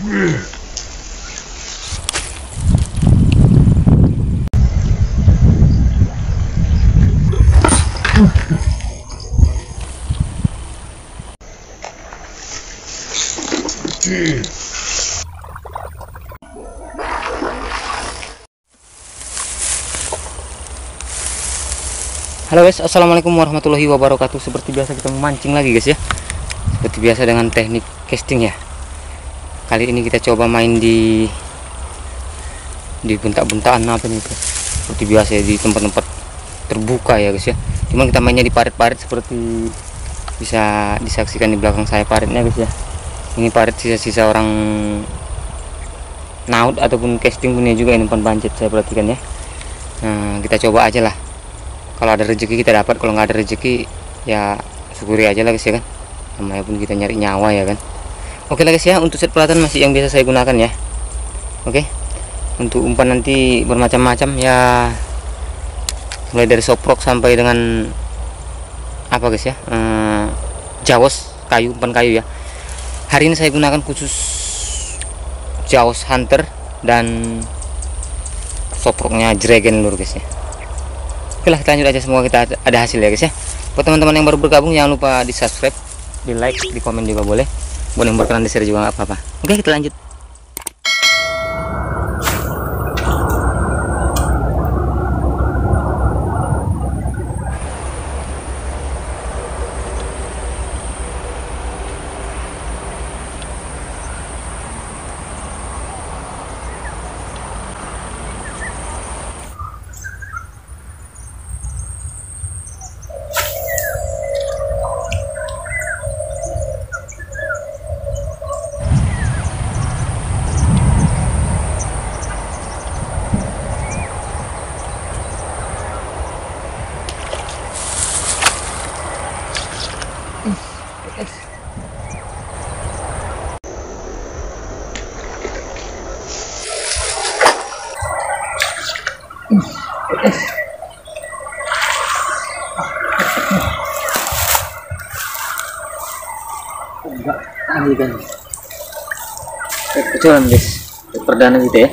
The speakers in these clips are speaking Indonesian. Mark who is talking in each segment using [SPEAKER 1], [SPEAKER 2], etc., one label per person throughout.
[SPEAKER 1] Halo guys, assalamualaikum warahmatullahi wabarakatuh. Seperti biasa kita memancing lagi guys ya. Seperti biasa dengan teknik casting ya. Kali ini kita coba main di di buntak-buntakan apa nih guys. Seperti biasa ya, di tempat-tempat terbuka ya guys ya. Cuman kita mainnya di parit-parit seperti bisa disaksikan di belakang saya paritnya guys ya. Ini parit sisa-sisa orang naut ataupun casting punya juga ini umpan pancet saya perhatikan ya. Nah, kita coba aja lah kalau ada rezeki kita dapat kalau nggak ada rezeki ya syukuri aja lah guys ya kan namanya pun kita nyari nyawa ya kan oke lah guys ya untuk set pelatan masih yang biasa saya gunakan ya oke untuk umpan nanti bermacam-macam ya mulai dari soprok sampai dengan apa guys ya ehm, jawas kayu umpan kayu ya hari ini saya gunakan khusus jawas hunter dan soproknya dragon lur guys ya Oke lah kita lanjut aja semoga kita ada hasil ya guys ya. Buat teman-teman yang baru bergabung jangan lupa di subscribe, di like, di komen juga boleh. Boleh berkenan di share juga nggak apa-apa. Oke kita lanjut. Enggak guys. Perdana gitu ya.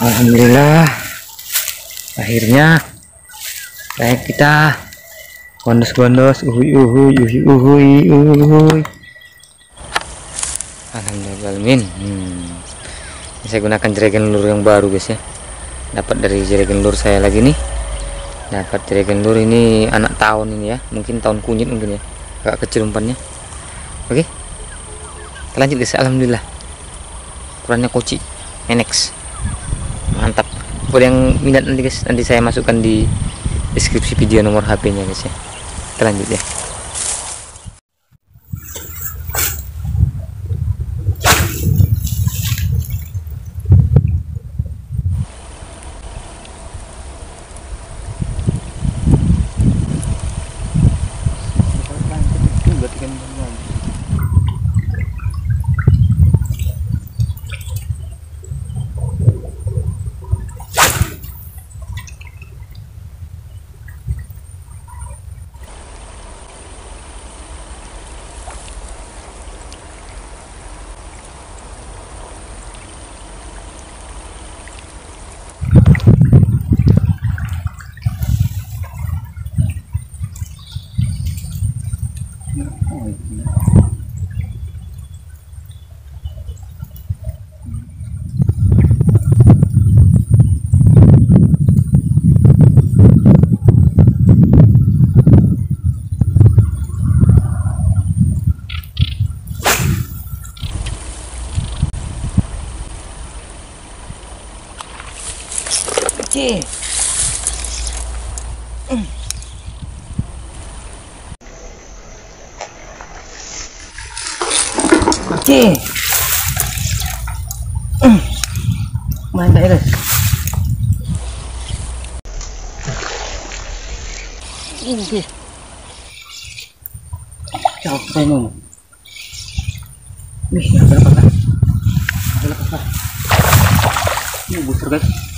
[SPEAKER 1] Alhamdulillah. Akhirnya kayak kita gondos-gondos uhui uhui uhui uhui uhui. Alhamdulillah hmm. saya gunakan jerigen lur yang baru guys ya. Dapat dari jerigen lur saya lagi nih. Dapat jerigen lur ini anak tahun ini ya. Mungkin tahun kunyit mungkin ya. Agak kecil umpannya. Oke. Kita lanjut guys. Alhamdulillah. Ukurannya koci enex mantap. Buat yang minat nanti guys nanti saya masukkan di deskripsi video nomor HP nya guys ya kita lanjut ya kecil kecil mantap ya guys ini? Jauh Wih, ada kan? Ada apa Ini busur guys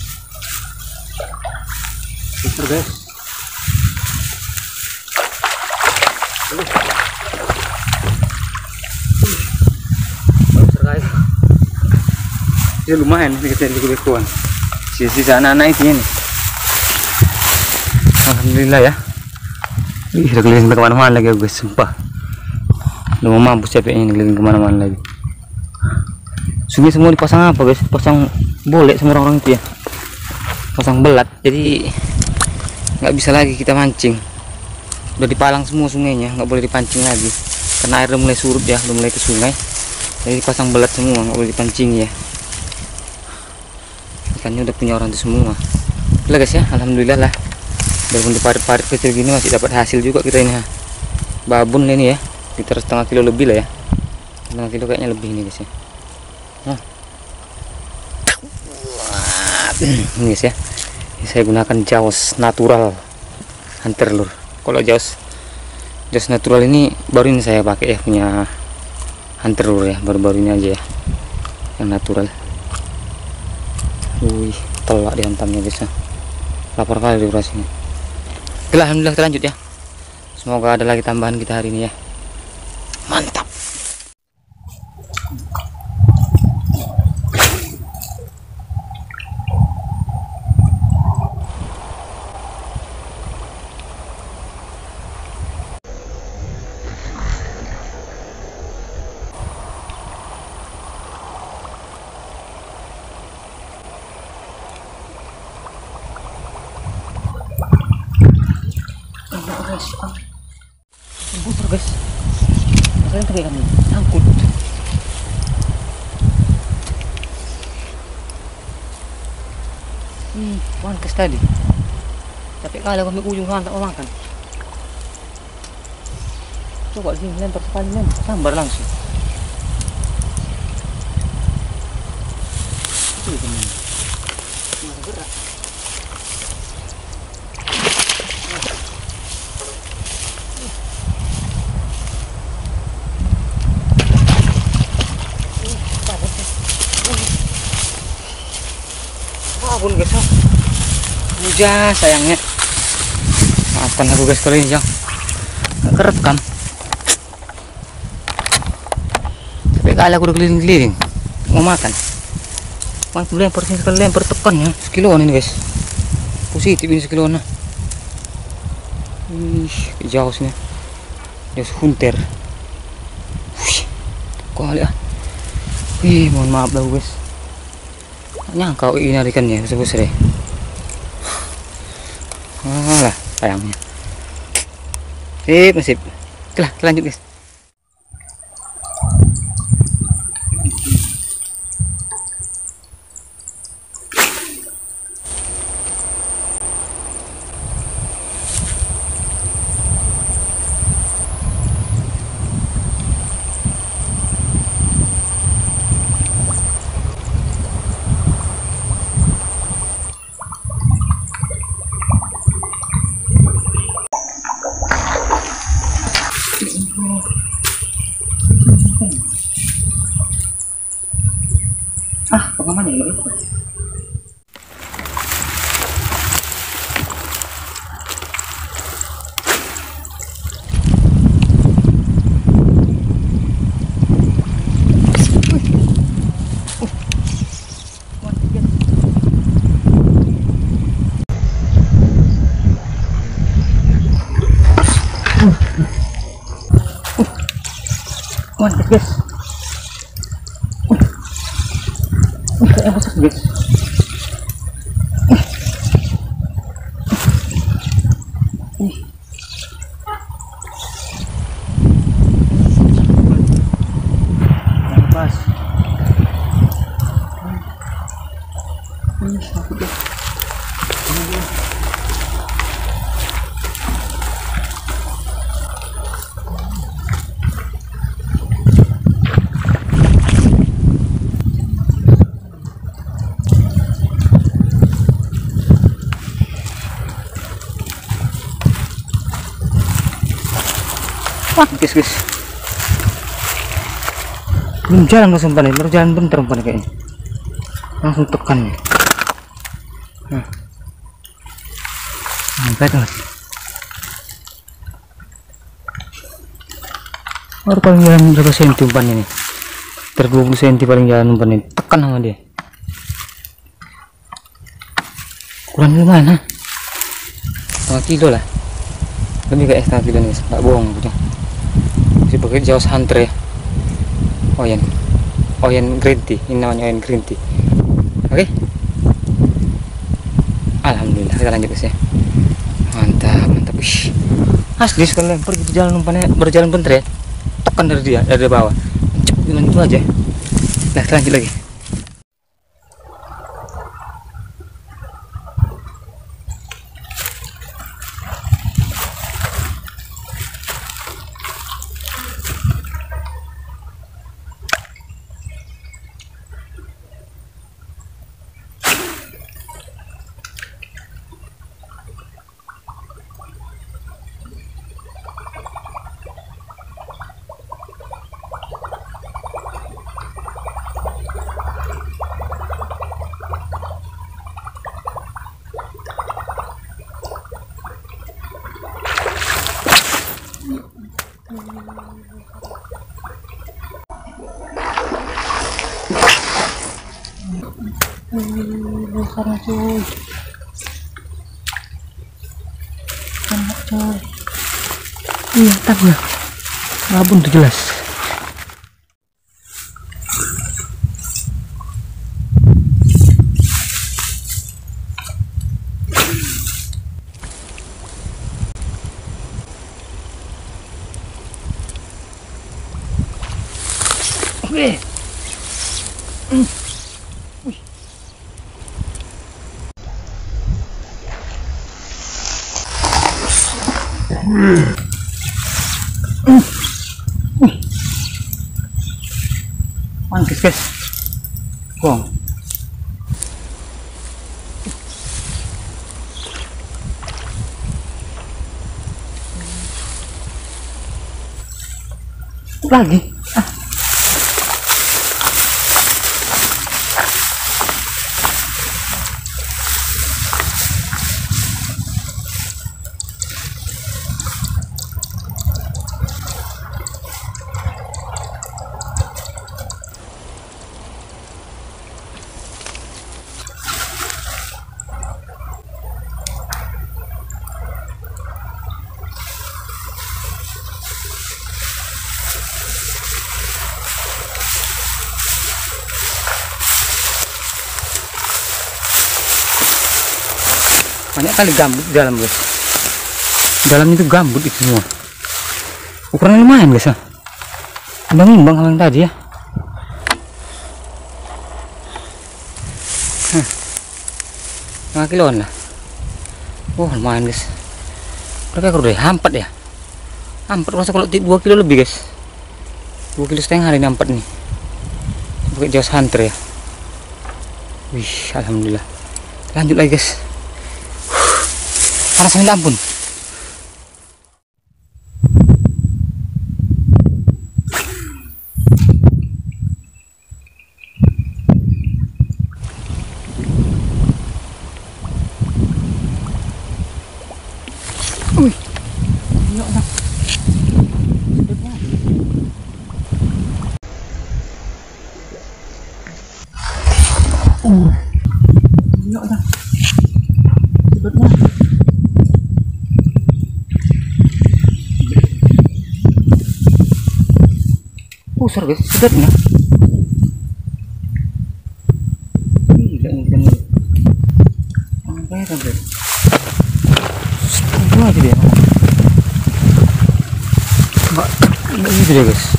[SPEAKER 1] guys ya lumayan kita di kebekuan. Sisi anak-anak itu ini Alhamdulillah ya. Ih, udah keliling ke mana-mana lagi guys, sumpah. Udah mau mampus capek ini keliling ke mana-mana lagi? Sungai semua dipasang apa guys, pasang boleh semua orang-orang itu ya? Pasang belat, jadi nggak bisa lagi kita mancing. Udah dipalang semua sungainya nggak boleh dipancing lagi. Karena air udah mulai surut ya udah mulai ke sungai. Jadi pasang belat semua nggak boleh dipancing ya. Ikannya udah punya orang itu semua. Lah guys ya alhamdulillah lah. Walaupun di parit-parit kecil gini masih dapat hasil juga kita ini ha. babun ini ya sekitar setengah kilo lebih lah ya. Setengah kilo kayaknya lebih ini guys ya. Nah. ini guys ya ini saya gunakan jaws natural hunter lur. Kalau jaws jaws natural ini baru ini saya pakai ya punya hunter lur ya baru-baru ini aja ya yang natural. Wih telak dihantamnya guys ya lapar kali durasinya. Alhamdulillah kita lanjut ya. Semoga ada lagi tambahan kita hari ini ya guys komputer guys. Saya pakai kami angkut. Hmm panas tadi. Tapi kalau kami ujung sana tak mau makan. Coba sini lempar sekali lempar. Sambar langsung Abun guys oh. Hujan sayangnya. Maafkan aku guys kali ini Jang Gak kerekam Tapi kali aku udah keliling-keliling Mau makan. Mau lempar sini sekali lempar tekan ya. Sekiloan ini guys. Positif ini sekiloan nah. Wih jauh sini. Jauh hunter. Wih Kali ah. Wih mohon maaf dah guys nyangka ini ikannya besar-besar ya alah sayangnya. Sip sip. Lah lanjut guys Mantap guys. Kayaknya besar guys. Pas. Ih, sakit deh. Wah, guys, guys. Belum jalan langsung umpan baru jalan bentar umpan kayaknya. Langsung tekan. Nah. Sampai tuh. Baru paling jalan berapa senti umpan ini? Ter 20 senti paling jalan umpan ini. Tekan sama dia. ukuran lumayan ha setengah kilo lah lebih kayak setengah kilo nih nggak bohong gitu jauh santre ya oyen. Oyen green tea ini namanya oyen green tea oke? Alhamdulillah. Kita lanjut guys ya. Mantap mantap. Wih. asli sekali pergi di jalan umpannya berjalan bentar ya. Tekan dari dia dari bawah. Bilang itu aja. Nah kita lanjut lagi
[SPEAKER 2] sana cuy enak coy. Iya tak ya rabun tuh jelas 烂泥
[SPEAKER 1] banyak kali gambut dalam guys. Dalamnya itu gambut itu semua. Ukurannya lumayan guys ya. Imbang imbang sama yang tadi ya. Setengah kiloan lah oh lumayan guys. Ekor deh hampat ya. Hampat masa kalau 2 kilo lebih guys. 2 kilo setengah hari ini hampat nih. Pakai jawas hunter ya. Wih alhamdulillah. Lanjut lagi guys ampun Wih. Gila, Bang. Sedap banget. Uh. Pusar guys, sedapnya. Gila ini kan. Sampai sampai. Tunggu aja dia. Mbak, mbak gitu dia guys.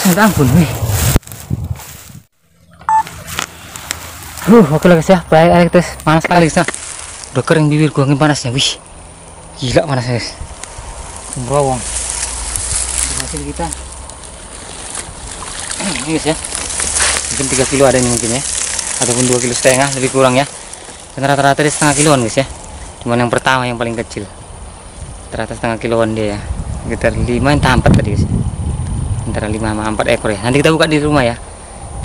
[SPEAKER 1] Panas minta ampun wih. Huh, oke lah guys ya. Baik air guys, panas sekali guys. Udah kering bibir gua panasnya. Wih. Gila panasnya guys. Sembrawang. Hasil kita. Ini guys ya. Mungkin 3 kilo ada ini mungkin ya. Ataupun 2 kilo setengah lebih kurang ya. Dan rata-rata di setengah kiloan guys ya. Cuman yang pertama yang paling kecil. Rata setengah kiloan dia ya. Sekitar 5 entah 4 tadi guys. Antara 5 sama 4 ekor ya. Nanti kita buka di rumah ya.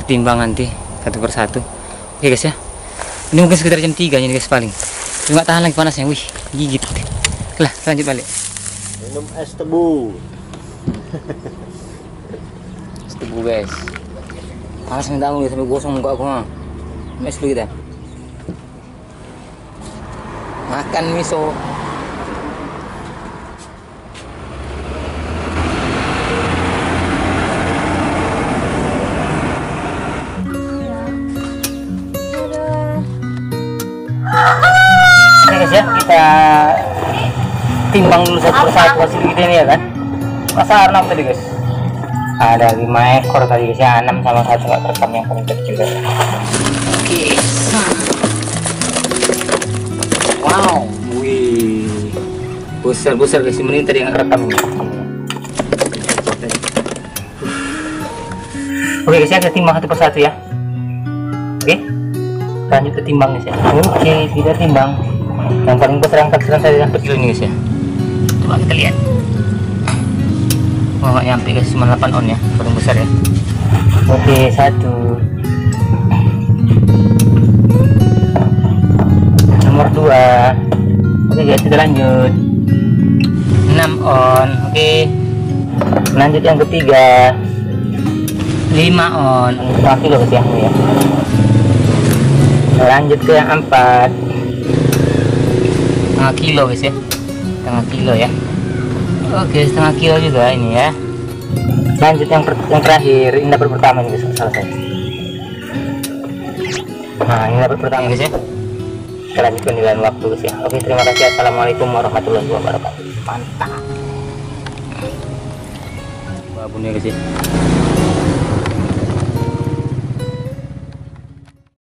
[SPEAKER 1] Ketimbang nanti satu persatu. Oke guys ya. Ini mungkin sekitar jam 3 ini guys paling. Cuma tahan lagi panasnya. Wih, gigit. Lah, lanjut balik.
[SPEAKER 3] Minum es tebu.
[SPEAKER 1] Es tebu guys. Panas minta ampun sampai gosong muka aku mah. Mes dulu kita. Makan miso. Kita timbang dulu satu persatu hasil kita ini ya kan. Masa Arnab tadi guys? Ada lima ekor tadi guys ya, enam sama satu nggak terekam yang paling kecil guys. Oke. Wow, wih, besar besar guys. Ini tadi yang rekam ini. Oke guys ya, kita timbang satu persatu ya. Oke, lanjut ke timbang guys ya. Oke, kita timbang. Yang paling besar yang kecil tadi yang kecil ini guys ya. Coba kita lihat. Oh, nggak nyampe guys, cuma 8 on ya, paling besar ya. Oke, satu. Nomor dua. Oke guys, kita lanjut. 6 on. Oke. Lanjut yang ketiga. 5 on. 5 kilo guys ya. Lanjut ke yang empat. Setengah kilo guys ya. Setengah kilo ya. Oke, setengah kilo juga ini ya. Lanjut yang, yang terakhir, ini dapur pertama ini guys, selesai. Nah, ini dapur pertama guys ya. Kita lanjutkan di waktu guys ya. Oke, terima kasih. Assalamualaikum warahmatullahi wabarakatuh. Mantap. Babunnya guys ya.